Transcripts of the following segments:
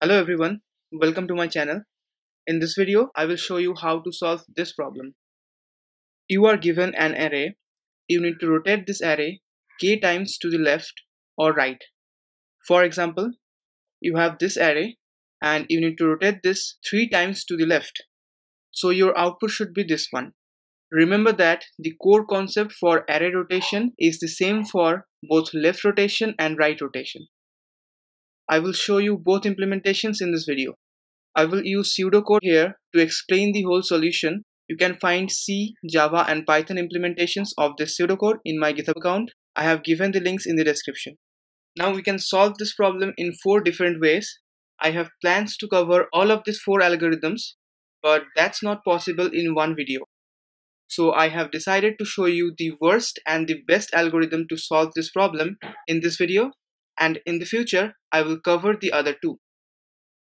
Hello everyone, welcome to my channel. In this video, I will show you how to solve this problem. You are given an array. You need to rotate this array k times to the left or right. For example, you have this array and you need to rotate this 3 times to the left. So your output should be this one. Remember that the core concept for array rotation is the same for both left rotation and right rotation. I will show you both implementations in this video. I will use pseudocode here to explain the whole solution. You can find C, Java and Python implementations of this pseudocode in my GitHub account. I have given the links in the description. Now we can solve this problem in four different ways. I have plans to cover all of these four algorithms, but that's not possible in one video. So I have decided to show you the worst and the best algorithm to solve this problem in this video and in the future I will cover the other two.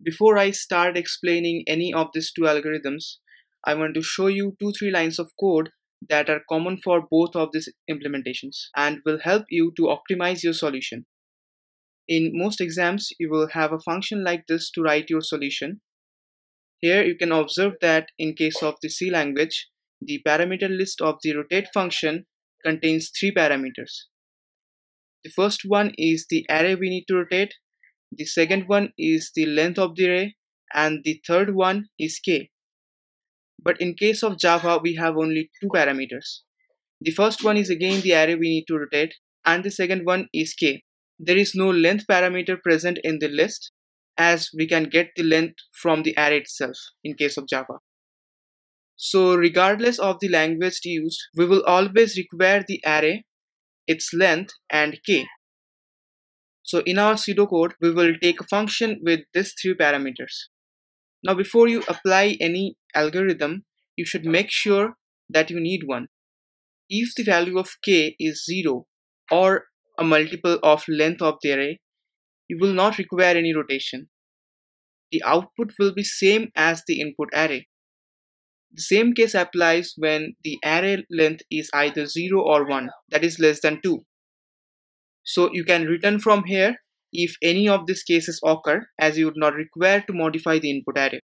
Before I start explaining any of these two algorithms, I want to show you two three lines of code that are common for both of these implementations and will help you to optimize your solution. In most exams, you will have a function like this to write your solution. Here you can observe that in case of the C language, the parameter list of the rotate function contains three parameters. The first one is the array we need to rotate. The second one is the length of the array. And the third one is k. But in case of Java, we have only two parameters. The first one is again the array we need to rotate. And the second one is k. There is no length parameter present in the list as we can get the length from the array itself in case of Java. So regardless of the language used, we will always require the array its length and k. So in our pseudocode, we will take a function with these three parameters. Now before you apply any algorithm, you should make sure that you need one. If the value of k is 0 or a multiple of length of the array, you will not require any rotation. The output will be same as the input array. The same case applies when the array length is either 0 or 1, that is less than 2. So you can return from here if any of these cases occur as you would not require to modify the input array.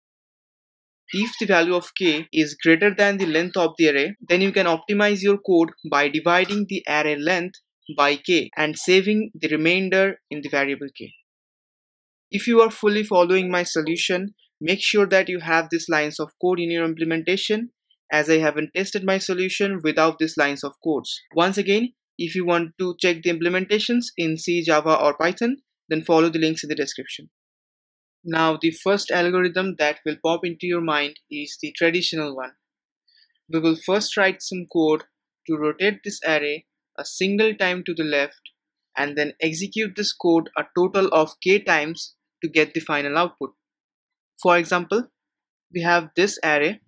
If the value of k is greater than the length of the array, then you can optimize your code by dividing the array length by k and saving the remainder in the variable k. If you are fully following my solution, Make sure that you have these lines of code in your implementation as I haven't tested my solution without these lines of codes. Once again, if you want to check the implementations in C, Java or Python, then follow the links in the description. Now the first algorithm that will pop into your mind is the traditional one. We will first write some code to rotate this array a single time to the left and then execute this code a total of k times to get the final output. For example, we have this array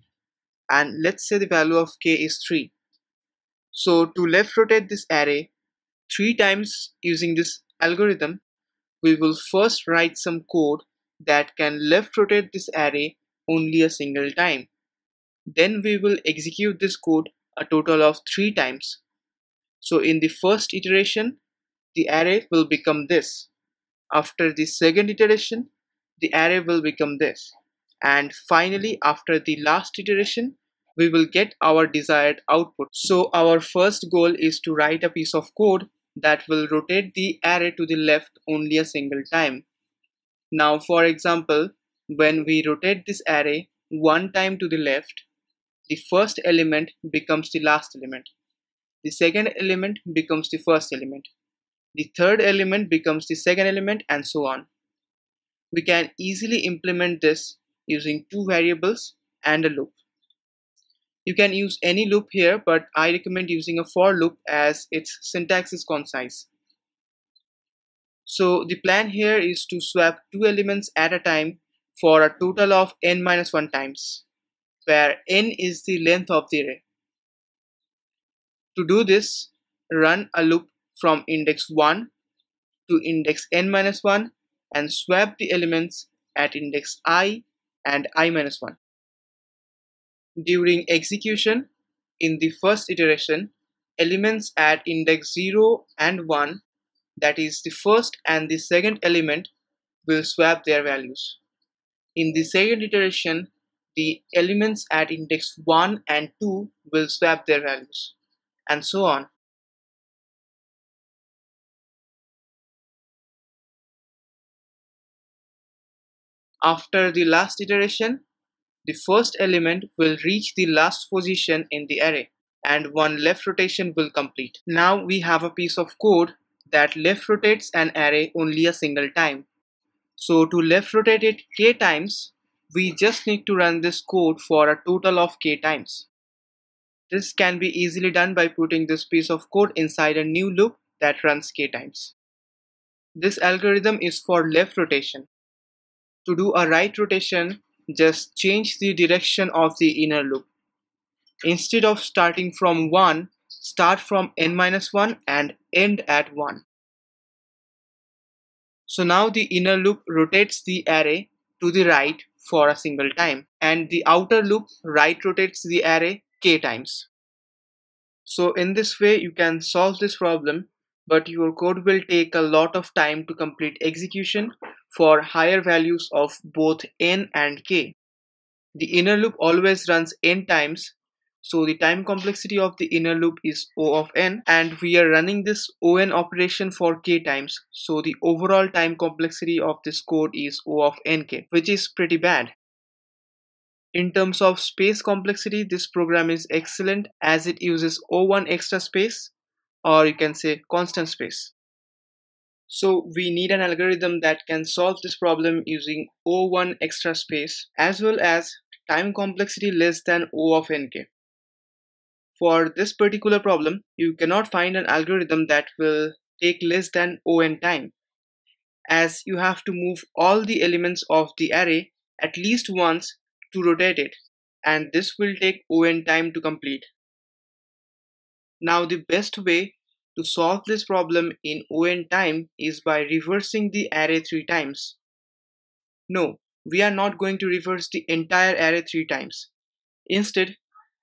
and let's say the value of k is 3. So to left rotate this array 3 times using this algorithm, we will first write some code that can left rotate this array only a single time. Then we will execute this code a total of 3 times. So in the first iteration, the array will become this. After the second iteration, the array will become this. And finally, after the last iteration, we will get our desired output. So our first goal is to write a piece of code that will rotate the array to the left only a single time. Now, for example, when we rotate this array one time to the left, the first element becomes the last element. The second element becomes the first element. The third element becomes the second element and so on we can easily implement this using two variables and a loop. You can use any loop here, but I recommend using a for loop as its syntax is concise. So the plan here is to swap two elements at a time for a total of n minus 1 times, where n is the length of the array. To do this, run a loop from index 1 to index n minus 1 and swap the elements at index i and i minus 1. During execution, in the first iteration, elements at index 0 and 1, that is the first and the second element, will swap their values. In the second iteration, the elements at index 1 and 2 will swap their values, and so on. After the last iteration, the first element will reach the last position in the array and one left rotation will complete. Now we have a piece of code that left rotates an array only a single time. So to left rotate it k times, we just need to run this code for a total of k times. This can be easily done by putting this piece of code inside a new loop that runs k times. This algorithm is for left rotation. To do a right rotation, just change the direction of the inner loop. Instead of starting from 1, start from n-1 and end at 1. So now the inner loop rotates the array to the right for a single time and the outer loop right rotates the array k times. So in this way you can solve this problem but your code will take a lot of time to complete execution for higher values of both n and k. The inner loop always runs n times so the time complexity of the inner loop is O of n and we are running this O(n) operation for k times. So the overall time complexity of this code is O of nk which is pretty bad. In terms of space complexity, this program is excellent as it uses O1 extra space or you can say constant space. So we need an algorithm that can solve this problem using O1 extra space as well as time complexity less than O of nk. For this particular problem, you cannot find an algorithm that will take less than O(n) time as you have to move all the elements of the array at least once to rotate it and this will take O(n) time to complete. Now the best way to solve this problem in O(n) time is by reversing the array three times. No, we are not going to reverse the entire array three times. Instead,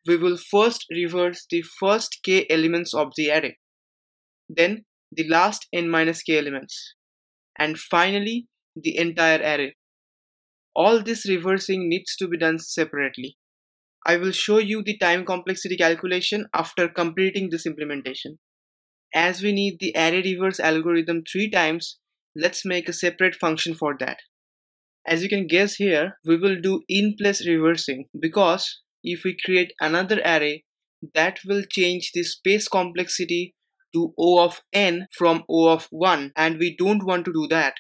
we will first reverse the first k elements of the array, then the last n minus k elements, and finally the entire array. All this reversing needs to be done separately. I will show you the time complexity calculation after completing this implementation. As we need the array reverse algorithm three times, let's make a separate function for that. As you can guess here, we will do in place reversing because if we create another array that will change the space complexity to O of n from O of 1 and we don't want to do that.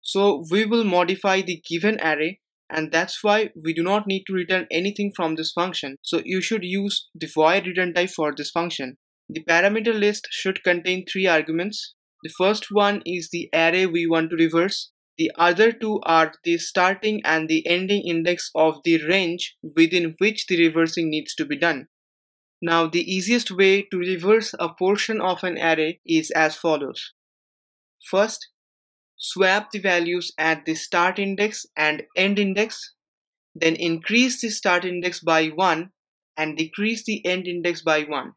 So we will modify the given array and that's why we do not need to return anything from this function. So you should use the void return type for this function. The parameter list should contain three arguments. The first one is the array we want to reverse. The other two are the starting and the ending index of the range within which the reversing needs to be done. Now the easiest way to reverse a portion of an array is as follows. First, swap the values at the start index and end index, then increase the start index by 1 and decrease the end index by 1.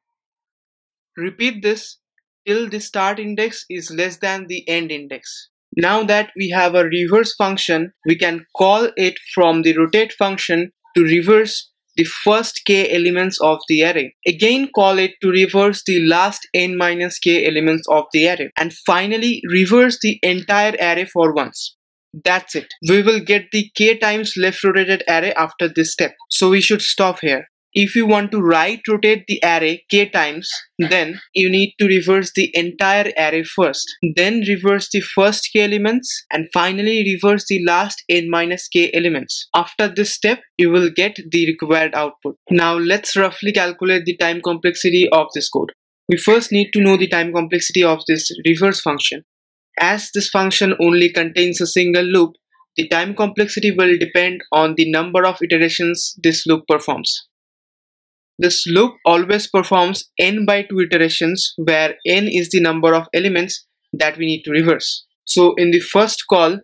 Repeat this till the start index is less than the end index. Now that we have a reverse function, we can call it from the rotate function to reverse the first k elements of the array. Again call it to reverse the last n minus k elements of the array. And finally reverse the entire array for once. That's it. We will get the k times left rotated array after this step. So we should stop here. If you want to right rotate the array k times, then you need to reverse the entire array first. Then reverse the first k elements and finally reverse the last n minus k elements. After this step, you will get the required output. Now let's roughly calculate the time complexity of this code. We first need to know the time complexity of this reverse function. As this function only contains a single loop, the time complexity will depend on the number of iterations this loop performs. This loop always performs n by 2 iterations where n is the number of elements that we need to reverse. So in the first call,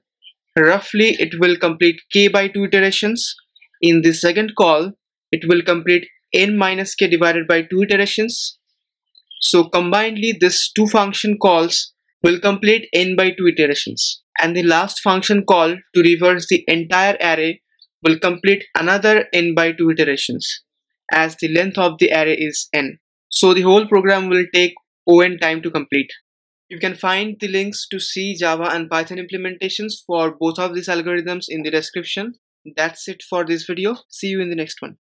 roughly it will complete k by 2 iterations. In the second call, it will complete n minus k divided by 2 iterations. So combinedly, this two function calls will complete n by 2 iterations. And the last function call to reverse the entire array will complete another n by 2 iterations as the length of the array is n. So the whole program will take O(n) time to complete. You can find the links to C, Java and Python implementations for both of these algorithms in the description. That's it for this video. See you in the next one.